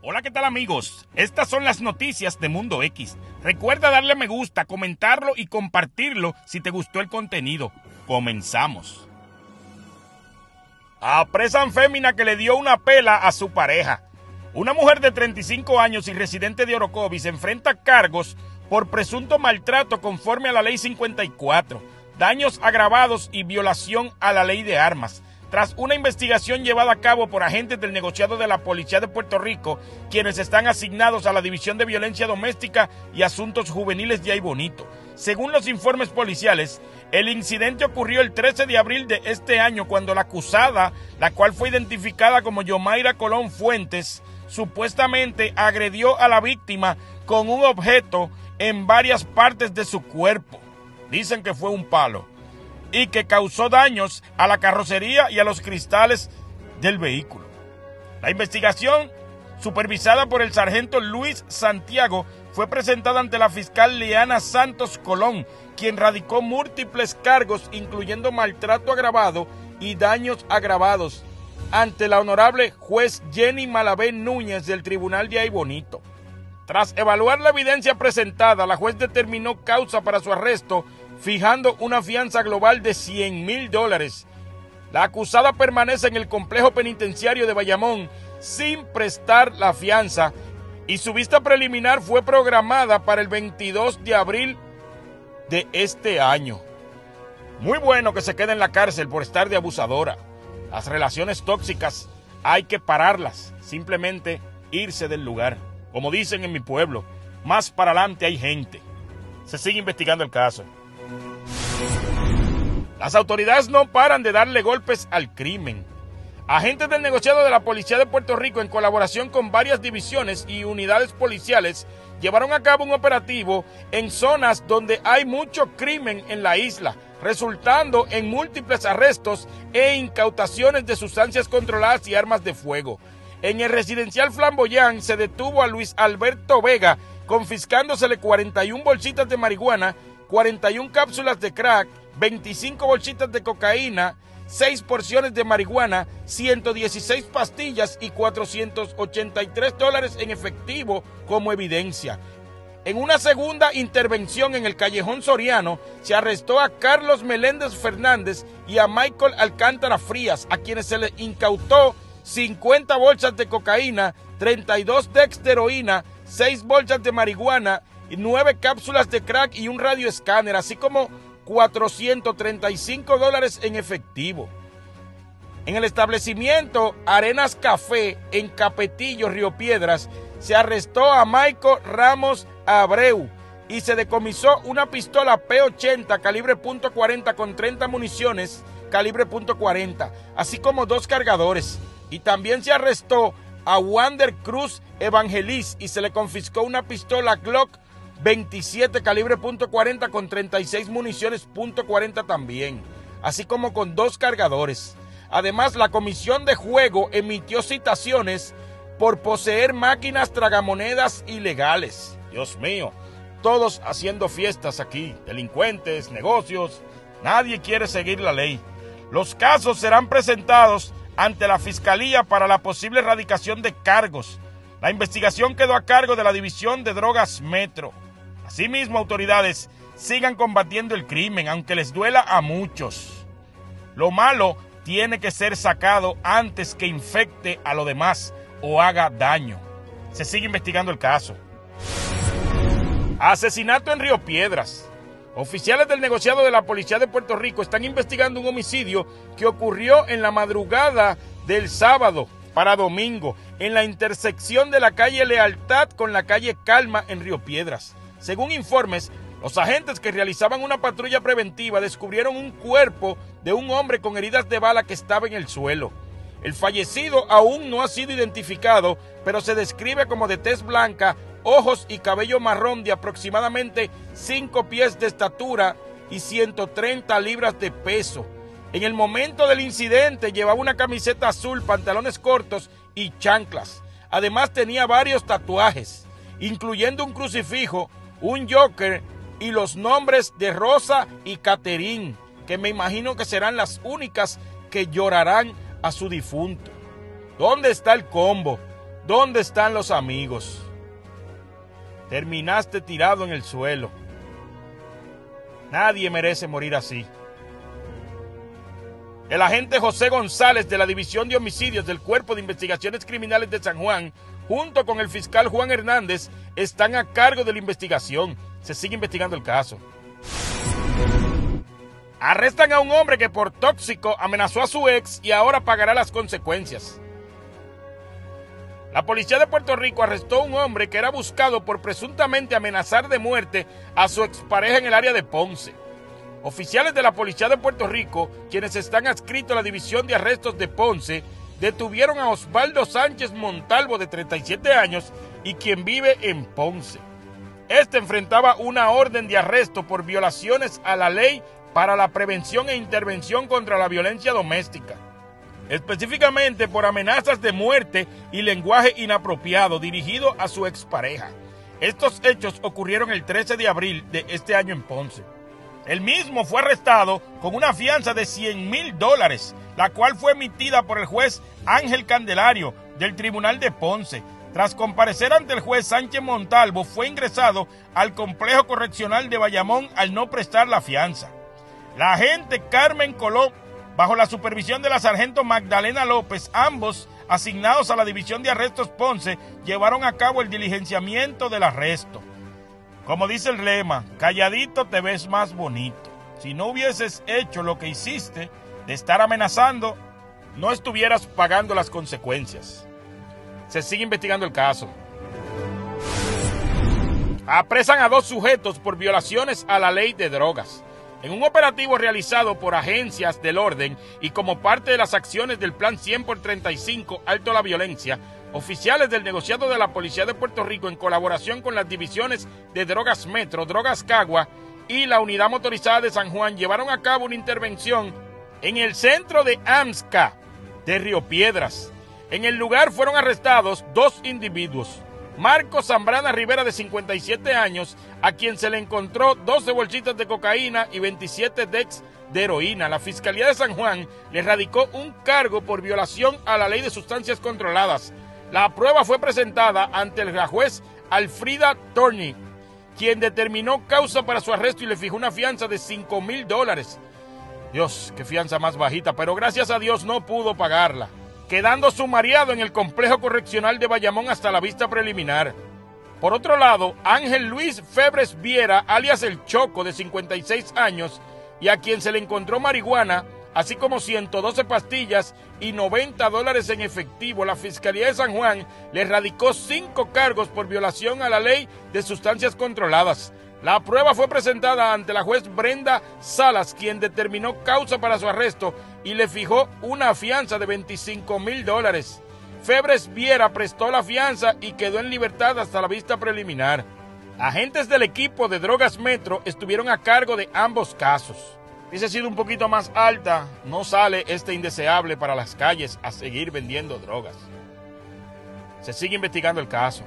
Hola, ¿qué tal amigos? Estas son las noticias de Mundo X. Recuerda darle me gusta, comentarlo y compartirlo si te gustó el contenido. Comenzamos. Apresan fémina que le dio una pela a su pareja. Una mujer de 35 años y residente de Orocovis enfrenta cargos por presunto maltrato conforme a la ley 54, daños agravados y violación a la ley de armas tras una investigación llevada a cabo por agentes del negociado de la Policía de Puerto Rico, quienes están asignados a la División de Violencia Doméstica y Asuntos Juveniles de Bonito. Según los informes policiales, el incidente ocurrió el 13 de abril de este año cuando la acusada, la cual fue identificada como Yomaira Colón Fuentes, supuestamente agredió a la víctima con un objeto en varias partes de su cuerpo. Dicen que fue un palo y que causó daños a la carrocería y a los cristales del vehículo. La investigación, supervisada por el sargento Luis Santiago, fue presentada ante la fiscal Leana Santos Colón, quien radicó múltiples cargos, incluyendo maltrato agravado y daños agravados, ante la honorable juez Jenny Malavé Núñez del Tribunal de Bonito. Tras evaluar la evidencia presentada, la juez determinó causa para su arresto fijando una fianza global de 100 mil dólares. La acusada permanece en el complejo penitenciario de Bayamón sin prestar la fianza y su vista preliminar fue programada para el 22 de abril de este año. Muy bueno que se quede en la cárcel por estar de abusadora. Las relaciones tóxicas hay que pararlas, simplemente irse del lugar. Como dicen en mi pueblo, más para adelante hay gente. Se sigue investigando el caso. Las autoridades no paran de darle golpes al crimen. Agentes del negociado de la Policía de Puerto Rico, en colaboración con varias divisiones y unidades policiales, llevaron a cabo un operativo en zonas donde hay mucho crimen en la isla, resultando en múltiples arrestos e incautaciones de sustancias controladas y armas de fuego. En el residencial Flamboyán se detuvo a Luis Alberto Vega, confiscándosele 41 bolsitas de marihuana, 41 cápsulas de crack, 25 bolsitas de cocaína, 6 porciones de marihuana, 116 pastillas y 483 dólares en efectivo como evidencia. En una segunda intervención en el callejón Soriano, se arrestó a Carlos Meléndez Fernández y a Michael Alcántara Frías, a quienes se les incautó 50 bolsas de cocaína, 32 de heroína, 6 bolsas de marihuana, 9 cápsulas de crack y un radioescáner, así como 435 dólares en efectivo. En el establecimiento Arenas Café en Capetillo, Río Piedras, se arrestó a Michael Ramos Abreu y se decomisó una pistola P80 calibre .40 con 30 municiones calibre .40, así como dos cargadores. Y también se arrestó a Wander Cruz Evangelis y se le confiscó una pistola Glock 27 calibre .40 con 36 municiones .40 también, así como con dos cargadores. Además, la Comisión de Juego emitió citaciones por poseer máquinas tragamonedas ilegales. Dios mío, todos haciendo fiestas aquí, delincuentes, negocios, nadie quiere seguir la ley. Los casos serán presentados ante la Fiscalía para la posible erradicación de cargos. La investigación quedó a cargo de la División de Drogas Metro. Asimismo, autoridades sigan combatiendo el crimen, aunque les duela a muchos. Lo malo tiene que ser sacado antes que infecte a lo demás o haga daño. Se sigue investigando el caso. Asesinato en Río Piedras. Oficiales del negociado de la Policía de Puerto Rico están investigando un homicidio que ocurrió en la madrugada del sábado para domingo en la intersección de la calle Lealtad con la calle Calma en Río Piedras. Según informes, los agentes que realizaban una patrulla preventiva descubrieron un cuerpo de un hombre con heridas de bala que estaba en el suelo. El fallecido aún no ha sido identificado, pero se describe como de tez blanca, ojos y cabello marrón de aproximadamente 5 pies de estatura y 130 libras de peso. En el momento del incidente llevaba una camiseta azul, pantalones cortos y chanclas. Además tenía varios tatuajes, incluyendo un crucifijo un Joker y los nombres de Rosa y Caterín, que me imagino que serán las únicas que llorarán a su difunto. ¿Dónde está el combo? ¿Dónde están los amigos? Terminaste tirado en el suelo. Nadie merece morir así. El agente José González de la División de Homicidios del Cuerpo de Investigaciones Criminales de San Juan, junto con el fiscal Juan Hernández, están a cargo de la investigación. Se sigue investigando el caso. Arrestan a un hombre que por tóxico amenazó a su ex y ahora pagará las consecuencias. La policía de Puerto Rico arrestó a un hombre que era buscado por presuntamente amenazar de muerte a su expareja en el área de Ponce. Oficiales de la Policía de Puerto Rico, quienes están adscritos a la División de Arrestos de Ponce, detuvieron a Osvaldo Sánchez Montalvo de 37 años y quien vive en Ponce. Este enfrentaba una orden de arresto por violaciones a la ley para la prevención e intervención contra la violencia doméstica, específicamente por amenazas de muerte y lenguaje inapropiado dirigido a su expareja. Estos hechos ocurrieron el 13 de abril de este año en Ponce. El mismo fue arrestado con una fianza de 100 mil dólares, la cual fue emitida por el juez Ángel Candelario del Tribunal de Ponce. Tras comparecer ante el juez Sánchez Montalvo, fue ingresado al complejo correccional de Bayamón al no prestar la fianza. La agente Carmen Colón, bajo la supervisión de la sargento Magdalena López, ambos asignados a la División de Arrestos Ponce, llevaron a cabo el diligenciamiento del arresto. Como dice el lema, calladito te ves más bonito. Si no hubieses hecho lo que hiciste de estar amenazando, no estuvieras pagando las consecuencias. Se sigue investigando el caso. Apresan a dos sujetos por violaciones a la ley de drogas. En un operativo realizado por agencias del orden y como parte de las acciones del Plan 100 por 35 Alto la Violencia, Oficiales del negociado de la Policía de Puerto Rico en colaboración con las divisiones de Drogas Metro, Drogas Cagua y la Unidad Motorizada de San Juan llevaron a cabo una intervención en el centro de AMSCA de Río Piedras. En el lugar fueron arrestados dos individuos. Marco Zambrana Rivera de 57 años, a quien se le encontró 12 bolsitas de cocaína y 27 dex de heroína. La Fiscalía de San Juan le radicó un cargo por violación a la ley de sustancias controladas. La prueba fue presentada ante el juez Alfrida Torney, quien determinó causa para su arresto y le fijó una fianza de 5 mil dólares. Dios, qué fianza más bajita, pero gracias a Dios no pudo pagarla, quedando sumariado en el complejo correccional de Bayamón hasta la vista preliminar. Por otro lado, Ángel Luis Febres Viera, alias El Choco, de 56 años, y a quien se le encontró marihuana, así como 112 pastillas y 90 dólares en efectivo. La Fiscalía de San Juan le radicó cinco cargos por violación a la ley de sustancias controladas. La prueba fue presentada ante la juez Brenda Salas, quien determinó causa para su arresto y le fijó una fianza de 25 mil dólares. Febres Viera prestó la fianza y quedó en libertad hasta la vista preliminar. Agentes del equipo de Drogas Metro estuvieron a cargo de ambos casos. Hubiese sido un poquito más alta, no sale este indeseable para las calles a seguir vendiendo drogas. Se sigue investigando el caso.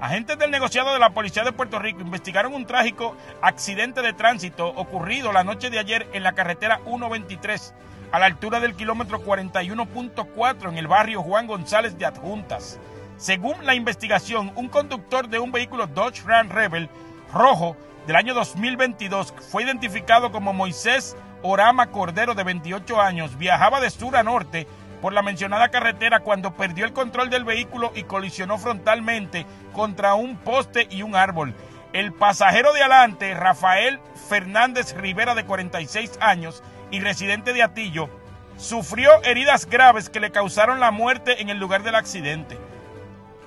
Agentes del negociado de la Policía de Puerto Rico investigaron un trágico accidente de tránsito ocurrido la noche de ayer en la carretera 123, a la altura del kilómetro 41.4 en el barrio Juan González de Adjuntas. Según la investigación, un conductor de un vehículo Dodge Ram Rebel rojo del año 2022 fue identificado como Moisés Orama Cordero de 28 años. Viajaba de sur a norte por la mencionada carretera cuando perdió el control del vehículo y colisionó frontalmente contra un poste y un árbol. El pasajero de adelante, Rafael Fernández Rivera de 46 años y residente de Atillo, sufrió heridas graves que le causaron la muerte en el lugar del accidente.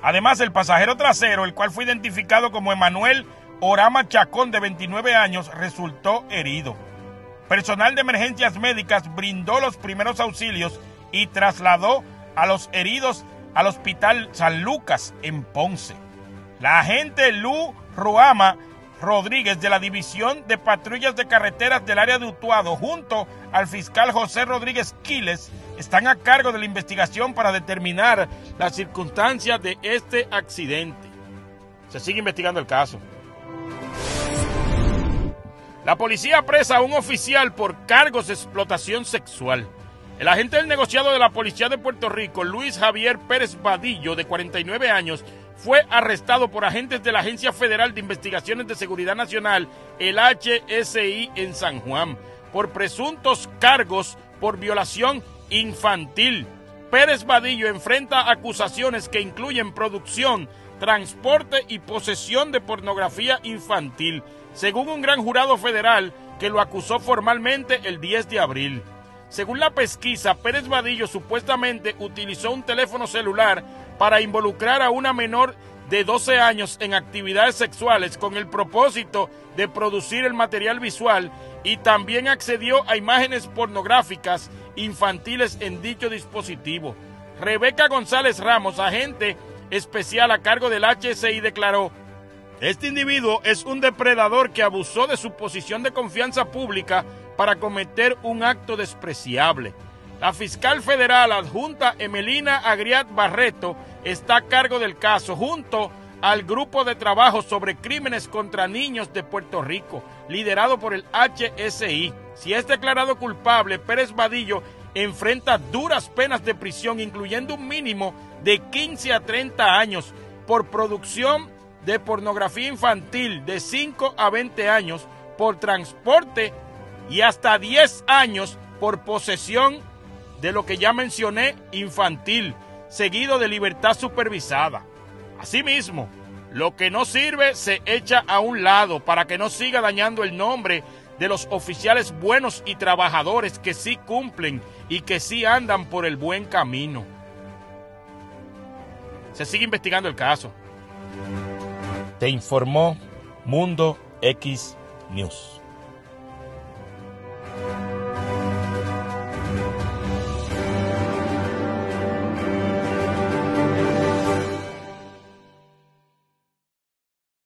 Además, el pasajero trasero, el cual fue identificado como Emanuel Orama Chacón, de 29 años, resultó herido. Personal de emergencias médicas brindó los primeros auxilios y trasladó a los heridos al Hospital San Lucas en Ponce. La agente Lu Ruama Rodríguez de la División de Patrullas de Carreteras del área de Utuado junto al fiscal José Rodríguez Quiles están a cargo de la investigación para determinar las circunstancias de este accidente. Se sigue investigando el caso. La policía apresa a un oficial por cargos de explotación sexual. El agente del negociado de la Policía de Puerto Rico, Luis Javier Pérez Vadillo, de 49 años, fue arrestado por agentes de la Agencia Federal de Investigaciones de Seguridad Nacional, el HSI, en San Juan, por presuntos cargos por violación infantil. Pérez Vadillo enfrenta acusaciones que incluyen producción, transporte y posesión de pornografía infantil, según un gran jurado federal que lo acusó formalmente el 10 de abril. Según la pesquisa, Pérez Vadillo supuestamente utilizó un teléfono celular para involucrar a una menor de 12 años en actividades sexuales con el propósito de producir el material visual y también accedió a imágenes pornográficas infantiles en dicho dispositivo. Rebeca González Ramos, agente especial a cargo del HSI, declaró, este individuo es un depredador que abusó de su posición de confianza pública para cometer un acto despreciable. La fiscal federal adjunta Emelina Agriat Barreto está a cargo del caso junto al grupo de trabajo sobre crímenes contra niños de Puerto Rico, liderado por el HSI. Si es declarado culpable, Pérez Vadillo enfrenta duras penas de prisión, incluyendo un mínimo de 15 a 30 años por producción de pornografía infantil de 5 a 20 años, por transporte y hasta 10 años por posesión de lo que ya mencioné infantil, seguido de libertad supervisada. Asimismo, lo que no sirve se echa a un lado para que no siga dañando el nombre de los oficiales buenos y trabajadores que sí cumplen y que sí andan por el buen camino. Se sigue investigando el caso. Te informó Mundo X News.